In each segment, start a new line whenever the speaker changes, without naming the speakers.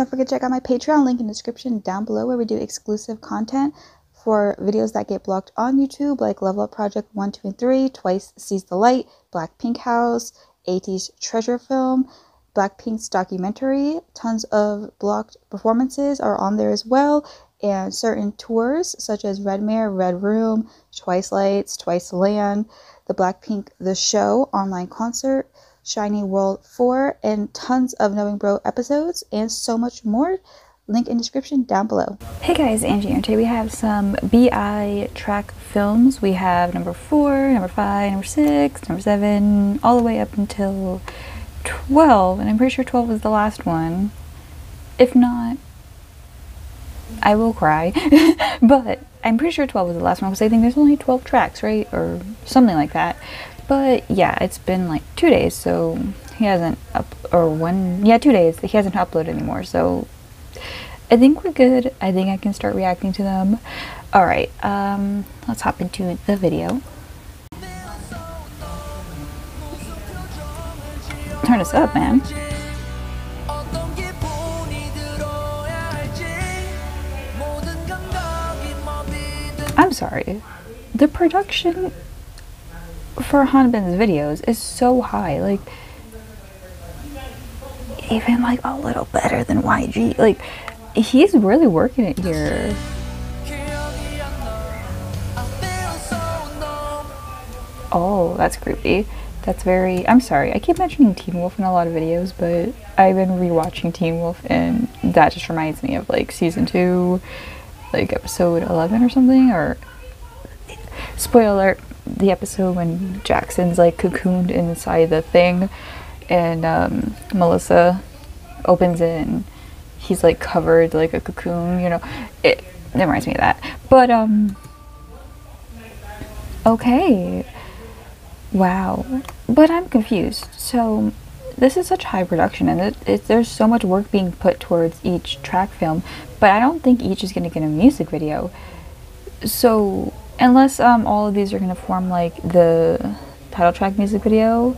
Don't forget to check out my Patreon link in the description down below where we do exclusive content for videos that get blocked on YouTube, like Level Up Project 1, 2, and 3, Twice Seize the Light, Blackpink House, ATEEZ's Treasure Film, Blackpink's documentary. Tons of blocked performances are on there as well, and certain tours such as Redmare, Red Room, Twicelights, Twice Land, the Blackpink The Show online concert, SHINee World 4, and tons of Knowing Bro episodes, and so much more link in description down below. Hey guys, Angie here. Today we have some BI track films. We have number 4, number 5, number 6, number 7, all the way up until 12, and I'm pretty sure 12 was the last one. If not, I will cry. but I'm pretty sure 12 was the last one because I think there's only 12 tracks, right? Or something like that. But yeah, it's been like two days, so he hasn't up or one yeah two days he hasn't uploaded anymore so I think we're good. I think I can start reacting to them. All right, um, let's hop into the video. Turn this up, man. I'm sorry. The production for Hanbin's videos is so high. Like, even like a little better than YG. Like, he's really working it here. Oh, that's creepy. That's very. I'm sorry. I keep mentioning Teen Wolf in a lot of videos, but I've been rewatching Teen Wolf, and that just reminds me of like season two, like episode 11 or something. Or spoiler alert: the episode when Jackson's like cocooned inside the thing, and um, Melissa opens it, and he's like covered like a cocoon. You know, it, it reminds me of that. But um, okay. Wow. But I'm confused. So, this is such high production, and it, it, there's so much work being put towards each track film, but I don't think each is going to get a music video. So, unless um, all of these are going to form like the title track music video,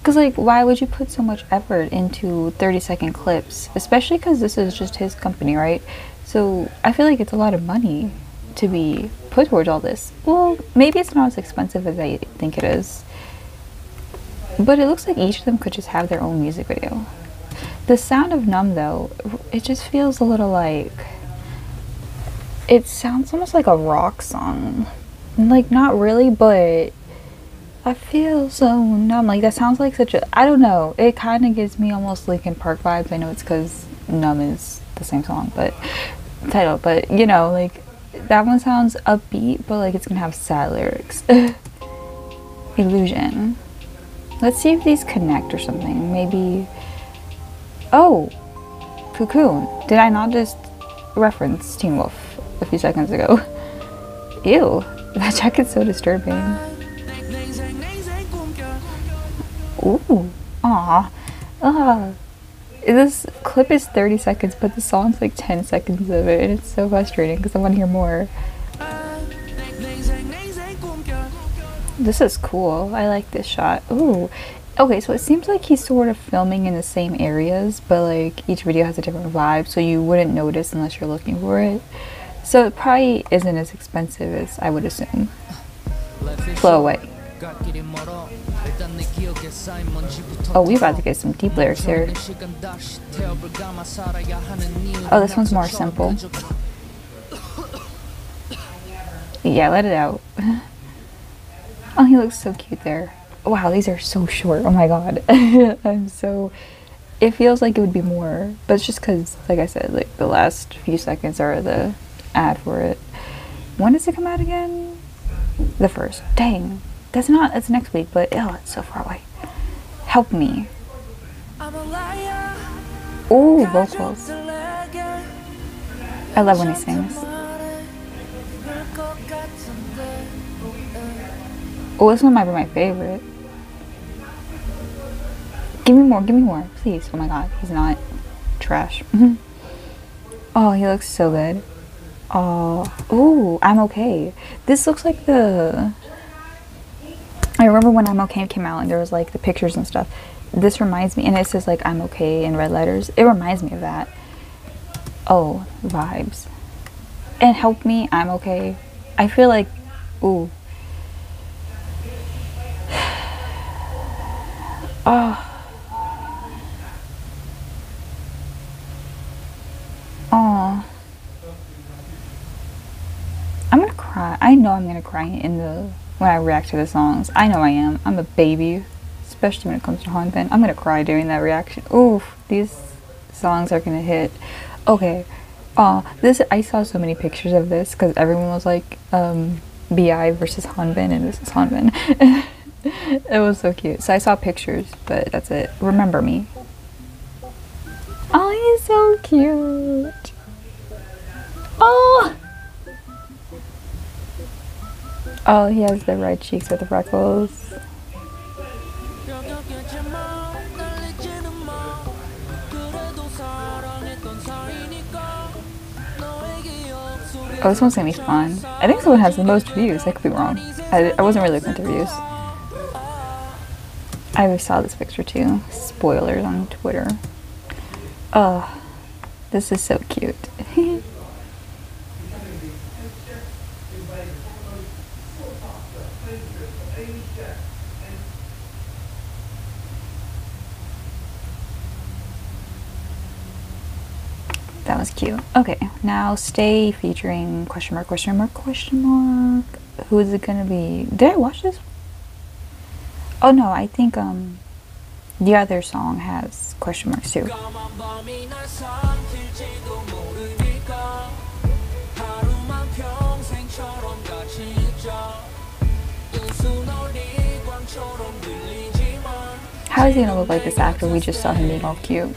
because, like, why would you put so much effort into 30 second clips? Especially because this is just his company, right? So, I feel like it's a lot of money to be put towards all this. Well, maybe it's not as expensive as I think it is. But it looks like each of them could just have their own music video. The sound of Numb, though, it just feels a little like. It sounds almost like a rock song. Like, not really, but. I feel so numb. Like, that sounds like such a. I don't know. It kind of gives me almost Linkin Park vibes. I know it's because Numb is the same song, but. Title, but you know, like. That one sounds upbeat, but like it's gonna have sad lyrics. Illusion. Let's see if these connect or something. Maybe. Oh! Cocoon. Did I not just reference Teen Wolf a few seconds ago? Ew. That jacket's so disturbing. Ooh. Aw. Ugh. This clip is 30 seconds, but the song's like 10 seconds of it, and it's so frustrating because I want to hear more. This is cool. I like this shot. Ooh. Okay, so it seems like he's sort of filming in the same areas, but like each video has a different vibe, so you wouldn't notice unless you're looking for it. So it probably isn't as expensive as I would assume. Flow away. Oh, we about to get some deep lyrics here. Oh, this one's more simple. Yeah, let it out. Oh, he looks so cute there. Wow, these are so short. Oh my god. I'm so... It feels like it would be more, but it's just because, like I said, like the last few seconds are the ad for it. When does it come out again? The first. Dang. That's not, it's next week, but oh, it's so far away. Help me. Oh, vocals. I love when he sings. Oh, this one might be my favorite. Give me more, give me more, please. Oh my god, he's not trash. oh, he looks so good. Oh, ooh, I'm okay. This looks like the. I remember when I'm okay came out and there was like the pictures and stuff. This reminds me, and it says like I'm okay in red letters. It reminds me of that. Oh, vibes. And help me, I'm okay. I feel like, ooh. Oh. I'm gonna cry. I know I'm gonna cry in the when I react to the songs. I know I am. I'm a baby, especially when it comes to Hanbin. I'm gonna cry during that reaction. Oof, these songs are gonna hit. Okay. Oh, this I saw so many pictures of this because everyone was like, um, Bi versus Hanbin, and this is Hanbin. it was so cute. So I saw pictures, but that's it. Remember me. Oh, he's so cute. Oh, he has the red cheeks with the freckles. Oh, this one's gonna be fun. I think this one has the most views. I could be wrong. I, I wasn't really looking at the views. I saw this picture too. Spoilers on Twitter. Oh, this is so cute. That was cute. Okay, now stay featuring question mark, question mark, question mark. Who is it gonna be? Did I watch this? Oh no, I think um the other song has question marks too. How is he gonna look like this after we just saw him being all cute?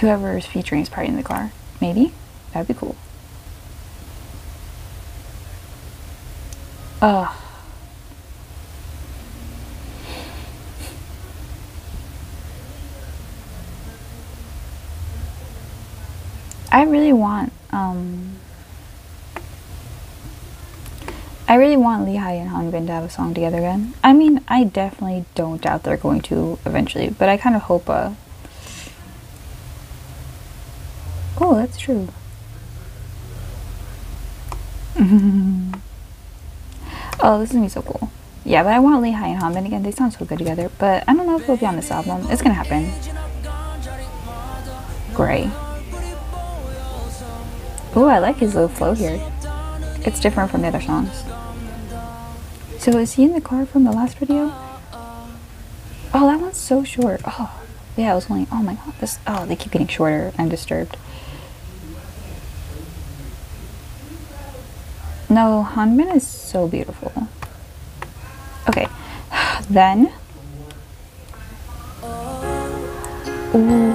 Whoever is featuring is probably in the car. Maybe? That'd be cool. Ugh. I really want um I really want Lee Hi and Hanbin to have a song together again. I mean, I definitely don't doubt they're going to eventually, but I kind of hope uh Oh, that's true. oh, this is gonna be so cool. Yeah, but I want Lee Hi and Hanbin again. They sound so good together. But I don't know if they'll be on this album. It's gonna happen. Gray. Oh, I like his little flow here. It's different from the other songs. So is he in the car from the last video? Oh, that one's so short. Oh, yeah, it was only. Oh my god, this. Oh, they keep getting shorter. I'm disturbed. No, Hanbin is so beautiful. Okay, then. Ooh,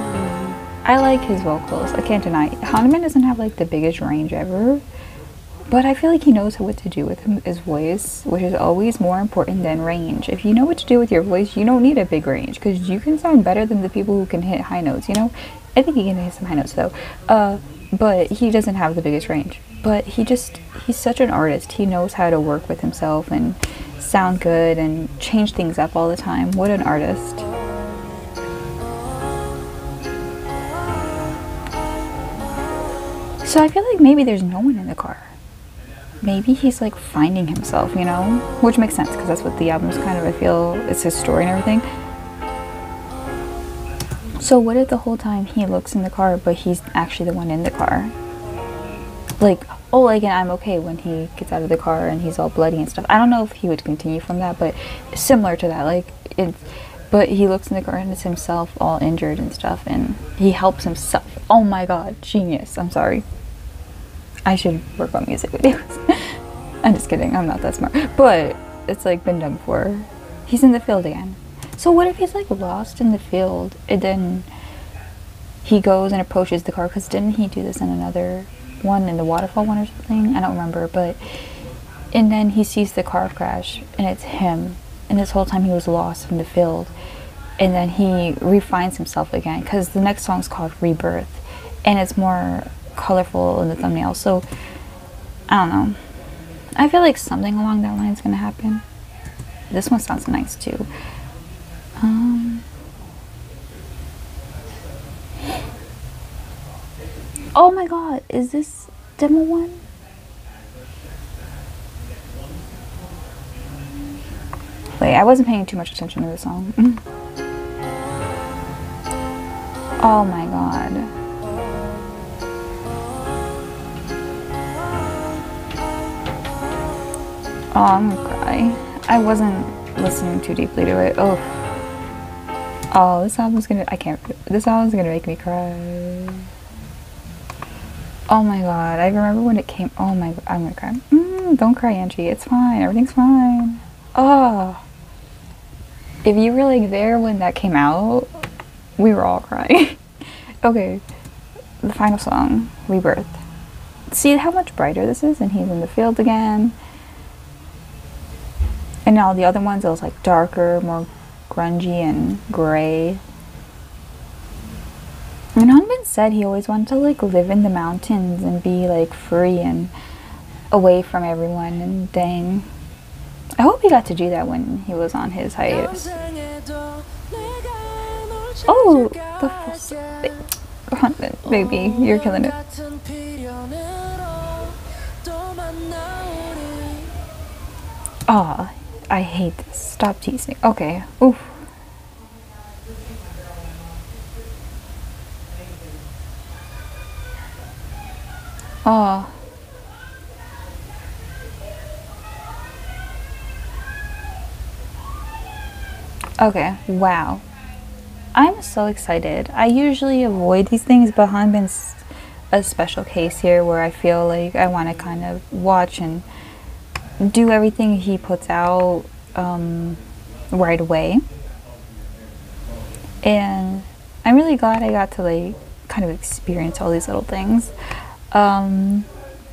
I like his vocals. I can't deny. Hanbin doesn't have like the biggest range ever, but I feel like he knows what to do with his voice, which is always more important than range. If you know what to do with your voice, you don't need a big range because you can sound better than the people who can hit high notes. You know, I think he can hit some high notes though. Uh, but he doesn't have the biggest range. But he just, he's such an artist. He knows how to work with himself and sound good and change things up all the time. What an artist. So I feel like maybe there's no one in the car. Maybe he's like finding himself, you know? Which makes sense because that's what the album's kind of, I feel, it's his story and everything. So what if the whole time he looks in the car, but he's actually the one in the car? Like, oh, like, and I'm okay when he gets out of the car and he's all bloody and stuff. I don't know if he would continue from that, but similar to that, like, it's, but he looks in the car and it's himself all injured and stuff, and he helps himself. Oh my god, genius. I'm sorry. I should work on music videos. I'm just kidding, I'm not that smart. But it's like been done before. He's in the field again. So what if he's like lost in the field and then he goes and approaches the car? Because didn't he do this in another one, in the waterfall one or something? I don't remember, but and then he sees the car crash and it's him. And this whole time he was lost in the field. And then he refines himself again because the next song is called Rebirth and it's more colorful in the thumbnail. So I don't know. I feel like something along that line is gonna happen. This one sounds nice too. Um, Oh my god, is this demo one? Wait, I wasn't paying too much attention to the song. oh my god. Oh, I'm gonna cry. I wasn't listening too deeply to it. Oh. Oh, this album's gonna. I can't. This album's gonna make me cry. Oh my god, I remember when it came. Oh my, I'm gonna cry. Mm, don't cry, Angie. It's fine. Everything's fine. Oh. If you were like there when that came out, we were all crying. okay, the final song, Rebirth. See how much brighter this is, and he's in the field again. And all the other ones, it was like darker, more grungy and gray. And Hanbin said he always wanted to like live in the mountains and be like free and away from everyone and dang. I hope he got to do that when he was on his hiatus. Oh, the Hanbin, baby, you're killing it. Oh, I hate this. Stop teasing. Okay. Oof. Oh. Okay, wow. I'm so excited. I usually avoid these things, but Hanbin's a special case here where I feel like I want to kind of watch and do everything he puts out um, right away. And I'm really glad I got to like kind of experience all these little things. Um,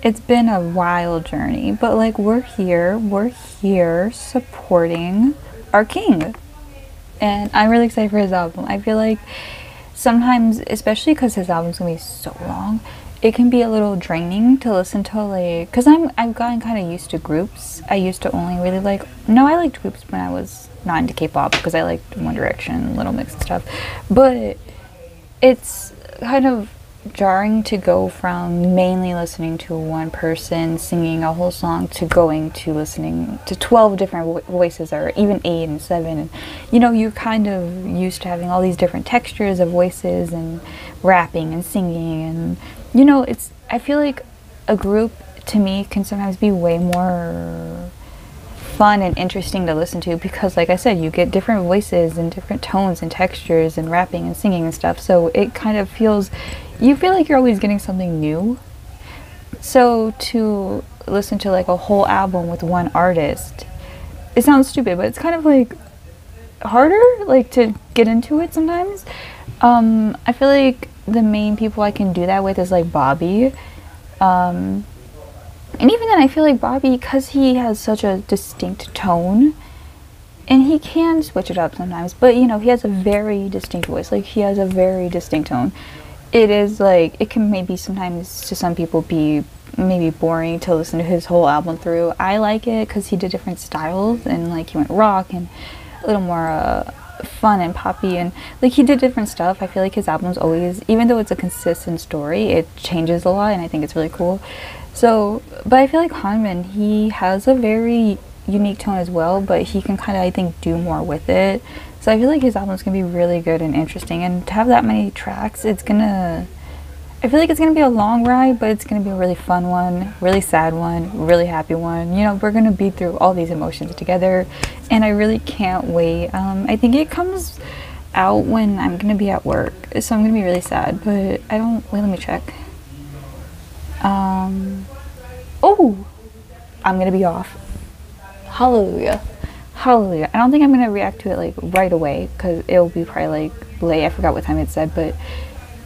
it's been a wild journey, but like we're here, we're here supporting our king. And I'm really excited for his album. I feel like sometimes, especially because his album's gonna be so long, it can be a little draining to listen to like because i'm i've gotten kind of used to groups. I used to only really like no i liked groups when i was not into k-pop because i liked one direction little mix and stuff. But it's kind of jarring to go from mainly listening to one person singing a whole song to going to listening to 12 different voices or even 8 and 7 and you know you're kind of used to having all these different textures of voices and rapping and singing and you know, it's I feel like a group to me can sometimes be way more fun and interesting to listen to because like I said, you get different voices and different tones and textures and rapping and singing and stuff. So it kind of feels you feel like you're always getting something new. So to listen to like a whole album with one artist, it sounds stupid, but it's kind of like harder like to get into it sometimes. Um, I feel like the main people I can do that with is like Bobby. Um, and even then, I feel like Bobby, because he has such a distinct tone, and he can switch it up sometimes, but you know, he has a very distinct voice. Like, he has a very distinct tone. It is like, it can maybe sometimes to some people be maybe boring to listen to his whole album through. I like it because he did different styles, and like, he went rock and a little more, uh, fun and poppy and like he did different stuff. I feel like his albums always, even though it's a consistent story, it changes a lot and I think it's really cool. So, but I feel like Hanbin, he has a very unique tone as well, but he can kind of, I think, do more with it. So I feel like his album's gonna be really good and interesting. And to have that many tracks, it's gonna I feel like it's gonna be a long ride, but it's gonna be a really fun one, really sad one, really happy one. You know, we're gonna be through all these emotions together, and I really can't wait. Um, I think it comes out when I'm gonna be at work, so I'm gonna be really sad. But I don't. Wait, let me check. Um. Oh, I'm gonna be off. Hallelujah. Hallelujah. I don't think I'm gonna react to it like right away because it'll be probably like late. I forgot what time it said, but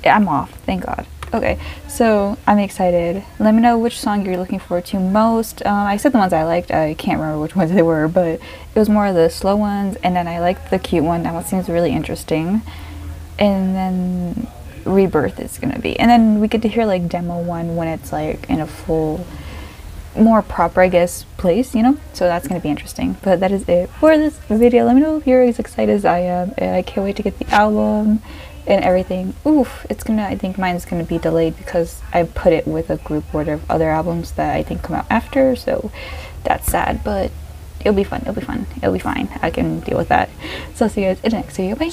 I'm off. Thank God. Okay, so I'm excited. Let me know which song you're looking forward to most. Um, I said the ones I liked. I can't remember which ones they were, but it was more of the slow ones, and then I liked the cute one. That one seems really interesting. And then Rebirth is gonna be, and then we get to hear like demo one when it's like in a full, more proper, I guess, place. You know, so that's gonna be interesting. But that is it for this video. Let me know if you're as excited as I am. I can't wait to get the album and everything. Oof, it's gonna, I think mine's gonna be delayed because I put it with a group order of other albums that I think come out after, so that's sad, but it'll be fun, it'll be fun, it'll be fine. I can deal with that. So I'll see you guys in the next video, bye!